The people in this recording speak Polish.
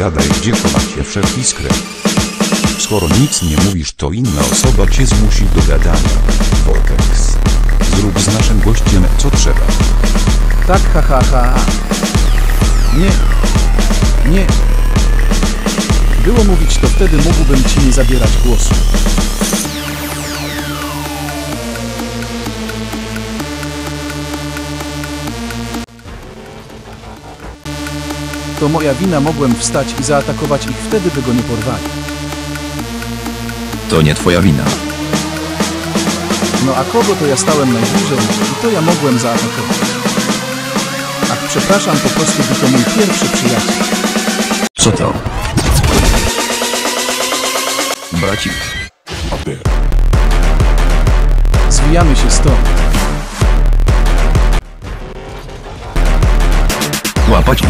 gadaj gdzie chowacie wszelki skrep. Skoro nic nie mówisz to inna osoba cię zmusi do gadania. Vortex. Zrób z naszym gościem co trzeba. Tak, ha, ha, ha. Nie. Nie. Było mówić to wtedy mógłbym ci nie zabierać głosu. To moja wina mogłem wstać i zaatakować ich wtedy by go nie porwali. To nie twoja wina. No a kogo to ja stałem najbliżej i to ja mogłem zaatakować. Ach, przepraszam, po prostu by to mój pierwszy przyjaciel. Co to? Bracik. Zwijamy się stąd. Łapać.